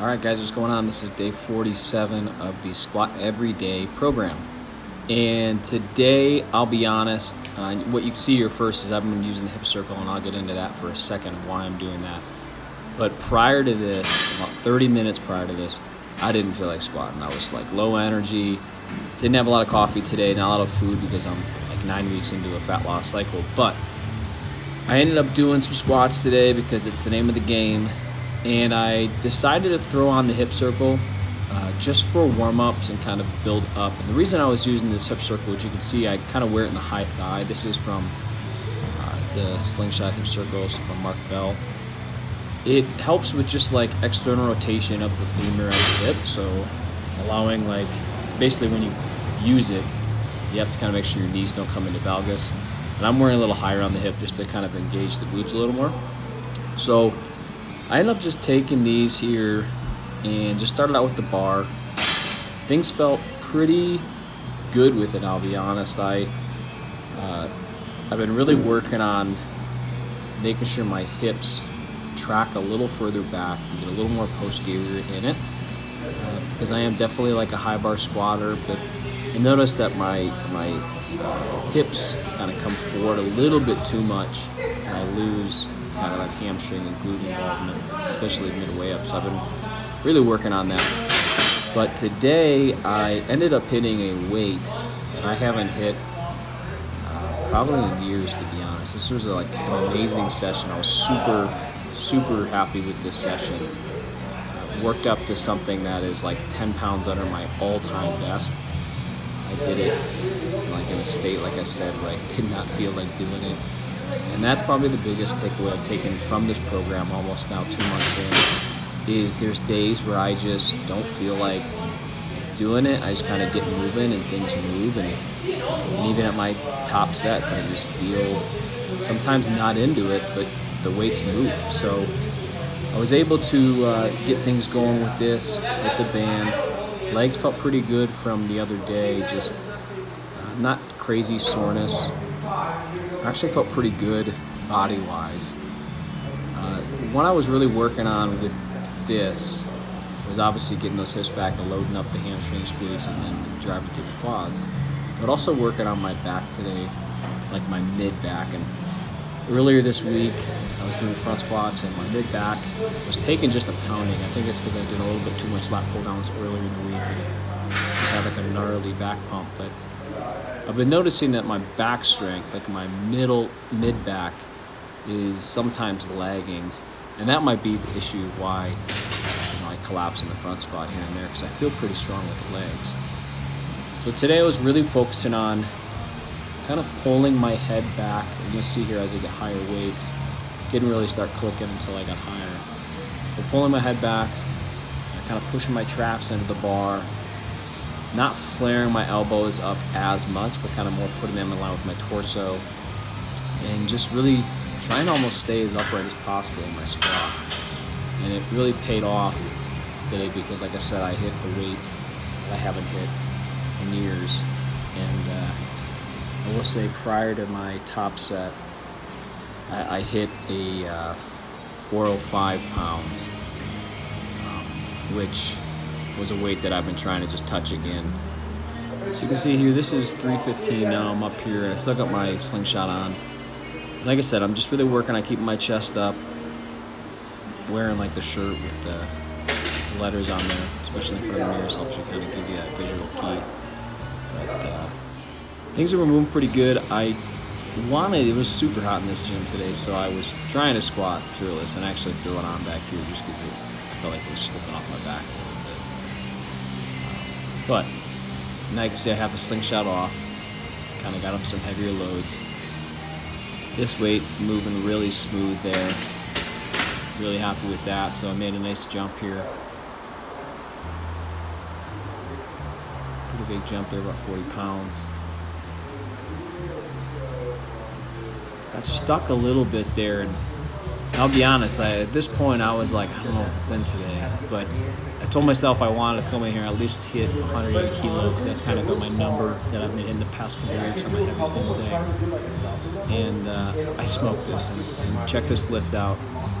All right, guys, what's going on? This is day 47 of the Squat Every Day program. And today, I'll be honest, uh, what you see here first is I've been using the hip circle, and I'll get into that for a second of why I'm doing that. But prior to this, about 30 minutes prior to this, I didn't feel like squatting. I was like low energy, didn't have a lot of coffee today, not a lot of food because I'm like nine weeks into a fat loss cycle. But I ended up doing some squats today because it's the name of the game and I decided to throw on the hip circle uh, just for warm-ups and kind of build up. And the reason I was using this hip circle, which you can see, I kind of wear it in the high thigh. This is from uh, the slingshot hip circle from Mark Bell. It helps with just like external rotation of the femur and the hip, so allowing like basically when you use it, you have to kind of make sure your knees don't come into valgus. And I'm wearing a little higher on the hip just to kind of engage the glutes a little more. So I ended up just taking these here and just started out with the bar. Things felt pretty good with it, I'll be honest. I, uh, I've been really working on making sure my hips track a little further back, and get a little more posterior in it. Uh, because I am definitely like a high bar squatter, but I notice that my my uh, hips kind of come forward a little bit too much, and I lose kind of like hamstring and glute involvement, especially midway up. So I've been really working on that. But today I ended up hitting a weight that I haven't hit uh, probably in years, to be honest. This was like an amazing session. I was super, super happy with this session. Uh, worked up to something that is like 10 pounds under my all-time best. I did it like in a state, like I said, where I could not feel like doing it. And that's probably the biggest takeaway I've taken from this program almost now two months in, is there's days where I just don't feel like doing it. I just kind of get moving and things move. And, and even at my top sets, I just feel sometimes not into it, but the weights move. So I was able to uh, get things going with this, with the band. Legs felt pretty good from the other day, just uh, not crazy soreness actually felt pretty good body wise. Uh, what I was really working on with this was obviously getting those hips back and loading up the hamstrings, glutes, and then driving through the quads. But also working on my back today, like my mid back. And earlier this week, I was doing front squats and my mid back was taking just a pounding. I think it's because I did a little bit too much lat pull downs earlier in the week and just had like a gnarly back pump. But I've been noticing that my back strength, like my middle mid back, is sometimes lagging, and that might be the issue of why you know, I collapse in the front squat here and there because I feel pretty strong with the legs. So today I was really focusing on kind of pulling my head back. And you'll see here as I get higher weights, didn't really start clicking until I got higher. But pulling my head back, kind of pushing my traps into the bar, not flaring my elbows up as much, but kind of more putting them in line with my torso. And just really trying to almost stay as upright as possible in my squat. And it really paid off today because, like I said, I hit a weight that I haven't hit in years. And uh, I will say, prior to my top set, I, I hit a uh, 405 pounds, um, which was a weight that I've been trying to just touch again. So you can see here, this is 315 now. I'm up here. I still got my slingshot on. Like I said, I'm just really working on keeping my chest up. Wearing like the shirt with the letters on there, especially in front of the mirrors, helps you kind of give you a visual key. But uh, things are moving pretty good. I wanted, it was super hot in this gym today, so I was trying to squat drilless and actually throw it on back here just because I felt like it was slipping off my back. But now you can see I have the slingshot off. Kind of got up some heavier loads. This weight moving really smooth there. Really happy with that. So I made a nice jump here. Pretty big jump there, about 40 pounds. Got stuck a little bit there and I'll be honest. I, at this point, I was like, I don't know it's in today, but I told myself I wanted to come in here at least hit 180 kilos that's kind of been my number that I've been in the past couple weeks on my heavy single day. And uh, I smoked this and, and check this lift out.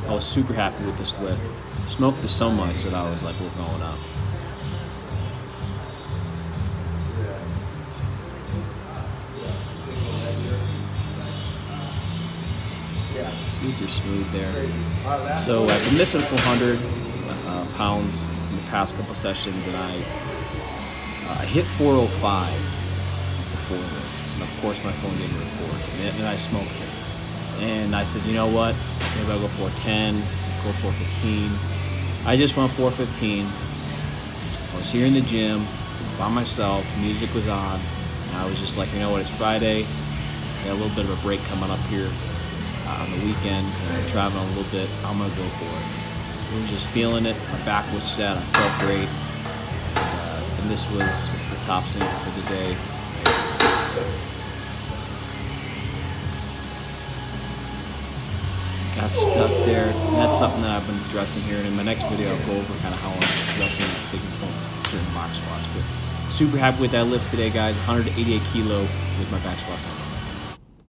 I was super happy with this lift. Smoked this so much that I was like, we're going up. Super smooth there. So I've been missing 400 uh, pounds in the past couple sessions, and I uh, hit 405 before this, and of course my phone didn't record, and, and I smoked it. And I said, you know what? Maybe I'll go 410, go 415. I just went 415. I was here in the gym by myself. Music was on. And I was just like, you know what? It's Friday. Got a little bit of a break coming up here uh, on the weekend because I'm traveling a little bit. I'm gonna go for it. I was just feeling it. My back was set. I felt great, uh, and this was the top single for the day. Got stuck there. That's something that I've been addressing here. And in my next video, I'll go over kind of how I'm addressing sticking point certain box squats. But super happy with that lift today, guys. 188 kilo with my back squats.